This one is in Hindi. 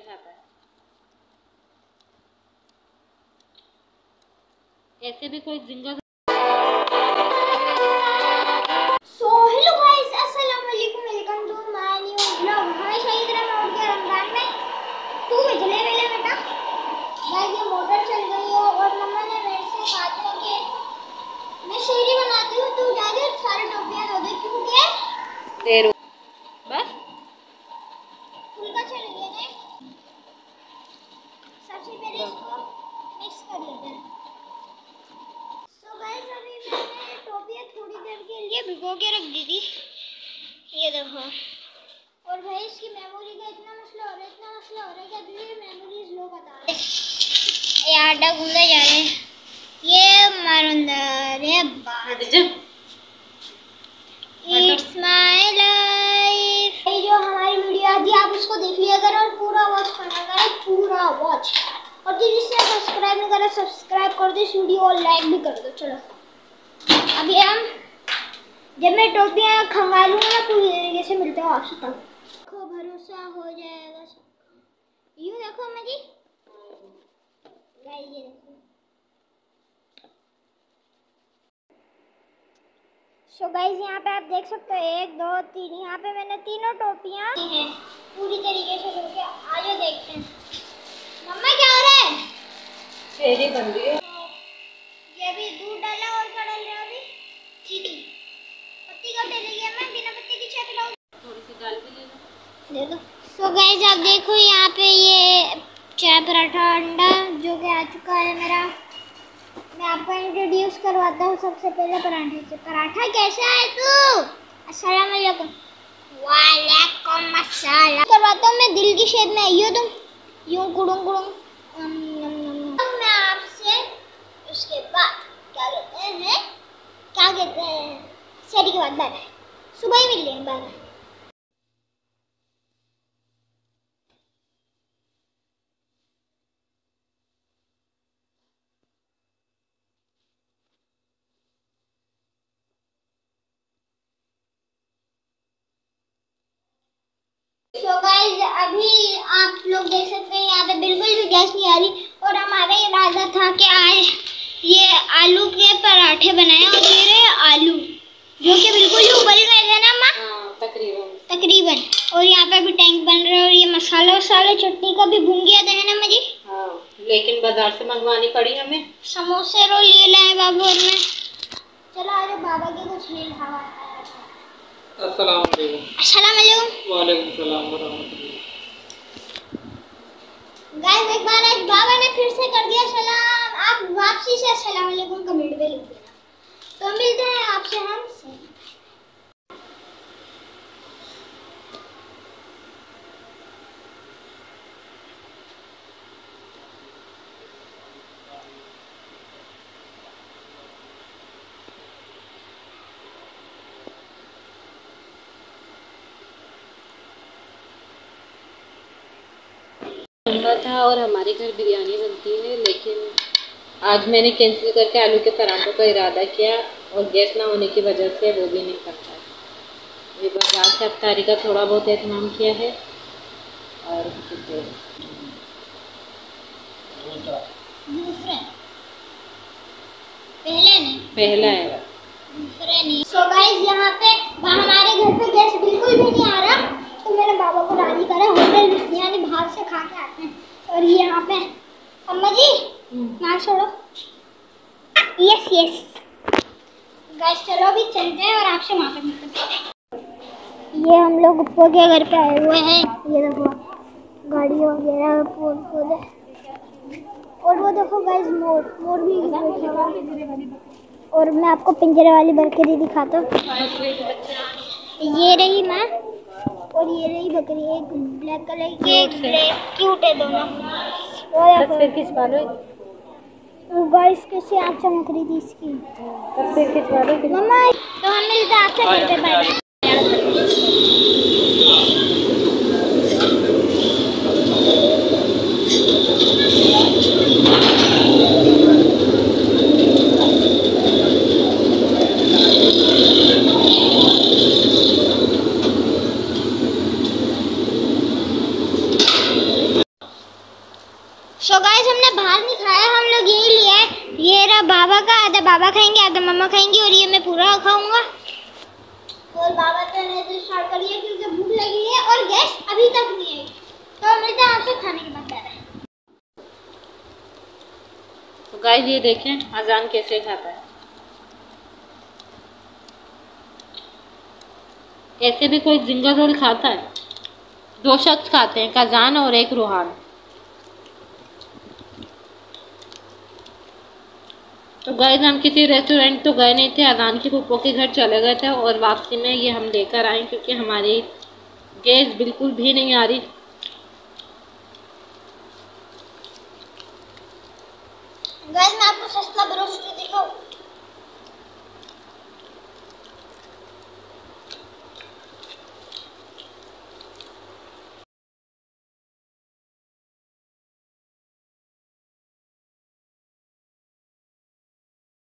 कैसे खाता है। ऐसे भी कोई जिंगा सो हेलो गाइस अस्सलाम वालेकुम welcome to my new blog हमेशा की तरह मैं उठ गया रमज़ान में तू भी चले वेले बेटा गाइस ये मोटर चल गई है और मम्मा ने मेरे से कहा था कि मैं शेरी बनाती हूँ तू जा दे सारे टोपियाँ धो दे क्योंकि देर बस फुल्का चल गया ने सबसे पहले इसको मिक्स कर लेते हैं सो गाइस अभी मैंने टोपियाँ थोड़ी देर के लिए भिगो के रख दी थी? ये देखो। और भाई इसकी मेमोरी का इतना मसला हो रहा है इतना मसला हो रहा है कि अभी भी मेमोरी स्लो बता रहे हैं। ये आटा घूमते जा रहे हैं। ये मारुंदर है बात इट्स माय लाइफ ये जो हमारी वीडियो आती है आप उसको देख लिया करो और पूरा वॉच करना करो पूरा वॉच और जो जिसने सब्सक्राइब नहीं करा सब्सक्राइब कर दो इस वीडियो और लाइक भी कर दो चलो। अभी हम जब मैं टोपियाँ खंगा लूँगा ना पूरी तरीके से मिलते हो आपसे तब देखो भरोसा हो जाएगा सब। यूँ देखो मैं जी। ये सो गाइस यहाँ पे आप देख सकते हो, एक, दो, तीन, यहाँ पे मैंने तीनों टोपियाँ पूरी तरीके से धो के आगे देखते हैं। मम्मा, क्या हो रहा है? शेरी बन रही है। दे दो। सो गाइस आप देखो यहाँ पे ये चाय पराठा अंडा जो कि आ चुका है मेरा। मैं आपको इंट्रोड्यूस करवाता हूँ सबसे पहले पराठे से। पराठा कैसा है तू? अस्सलाम वालेकुम। वालेकुम अस्सलाम। करवाता हूँ मैं दिल की शेप में। आई हो तुम। यूँ नम, नम। मैं आपसे उसके बाद क्या कहते हैं क्या कहते हैं? शहरी के बाद बाय सुबह ही मिल लेंगे बाय। सो गाइस अभी आप लोग देख सकते हैं यहाँ पे बिल्कुल भी गैस नहीं आ रही। और हमारा इरादा था कि आज ये आलू के पराठे बनाए और ये रहे आलू जो कि बिल्कुल ही उबल गए थे ना माँ? हाँ तकरीबन। तकरीबन। और यहाँ पे भी टैंक बन रहे हैं और ये मसाला वसाला चटनी का भी भून गया था ना मुझे हाँ लेकिन बाज़ार से मंगवानी पड़ी हमें। समोसे रोल ये लाए बाबू और मैं। चलो आज बाबा के कुछ नहीं खावा अस्सलाम वालेकुम वालेकुम वालेकुम सलाम गाइस एक बार आज बाबा ने फिर से कर दिया सलाम। आप वापसी से अस्सलाम वालेकुम कमेंट में लिख देना। तो मिलते हैं आपसे हम। से बनता था और हमारे घर बिरयानी बनती है लेकिन आज मैंने कैंसिल करके आलू के पराठों का इरादा किया और गैस ना होने की वजह से वो भी नहीं कर पाया अभी बाज़ार से अफ्तारी का थोड़ा बहुत एहतमाम किया है और दूसरे। पहले नहीं। पहला है। दूसरे नहीं। सो गाइस यहाँ पे हमारे घर पे गैस बिल्कुल भी नहीं बाबा को राज़ी करा होटल यानी बाहर से खा के आते हैं। और ये यहाँ पे अम्मा जी ना छोड़ो। यस यस गाइस चलो अभी चलते हैं और आपसे वहाँ पे मिलते हैं। ये हम लोग ऊपर के घर पे आए हुए हैं। ये देखो गाड़ी वगैरह पेड़ पौधे और वो देखो गाइस मोर मोर भी। और मैं आपको पिंजरे वाली बकरी दिखाता हूँ। ये रही माँ। और ये रही बकरी एक ब्लैक कलर की एक ब्लैक क्यूट है दोनों। और फिर किस खिंचवा लो। गाइस कैसे आप चमक रही थी इसकी? तस्वीर खिंचवा लो। मम्मा तो हम मिलते हैं। आपसे घर पे बाय आधा बाबा खाएँगे आधा मम्मा खाएँगी और ये मैं पूरा खाऊँगा। और बाबा तो ने तो स्टार्ट कर लिया क्योंकि भूख लगी है और गैस अभी तक नहीं आई। तो मिलते हैं आपसे खाने के बाद है। तो गाइस ये देखें अजान कैसे खाता है। ऐसे भी कोई जिंगर रोल खाता है? दो शख्स खाते हैं एक अजान और एक रूहान। तो गए हम किसी रेस्टोरेंट तो गए नहीं थे अदान के पुप्पो के घर चले गए थे और वापसी में ये हम लेकर आए क्योंकि हमारी गैस बिल्कुल भी नहीं आ रही।